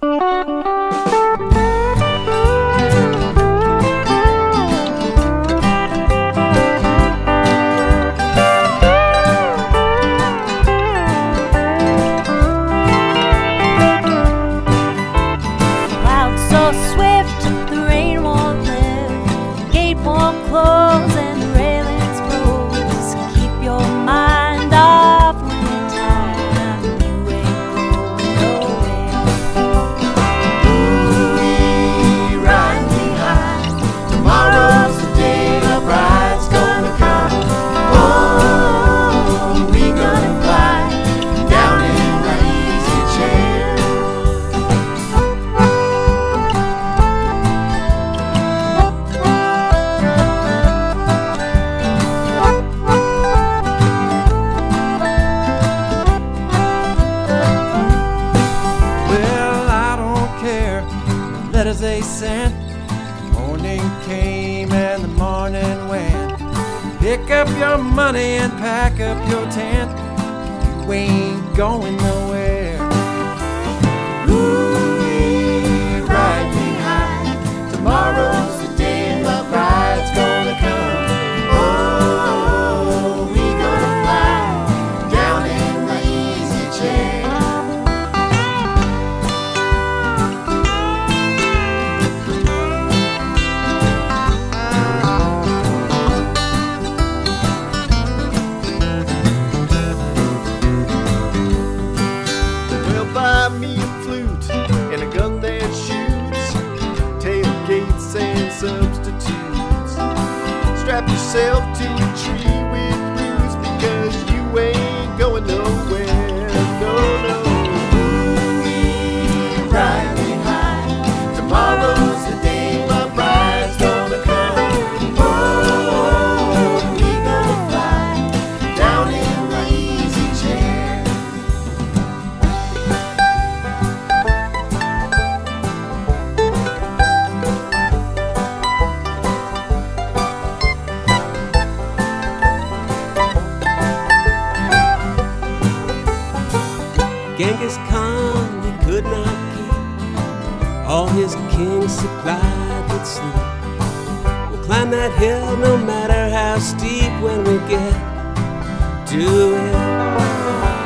So swift, the rain won't. Gate won't close sent. Morning came and the morning went. Pick up your money and pack up your tent. You ain't going nowhere. Yourself to a tree Genghis Khan he could not keep all his kings supplied with sleep. We'll climb that hill no matter how steep when we get to it.